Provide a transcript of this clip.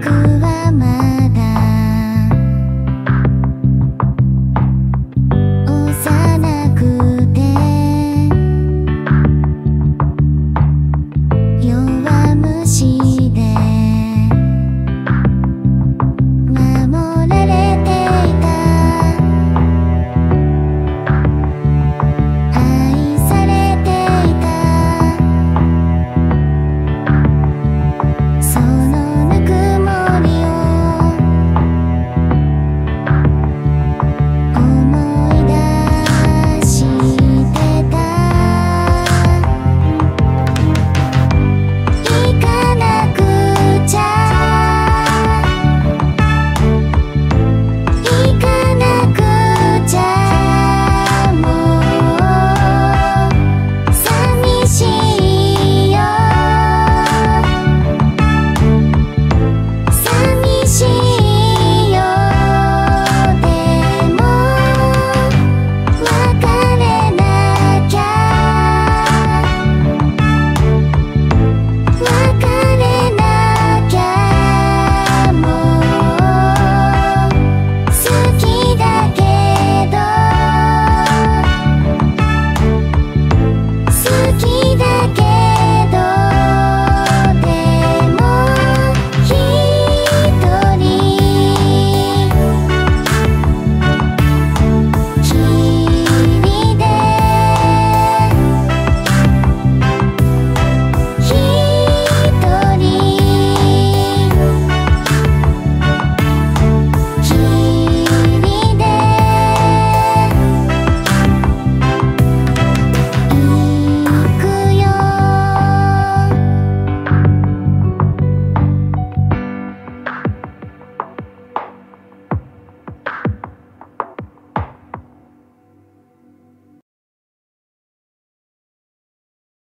僕はま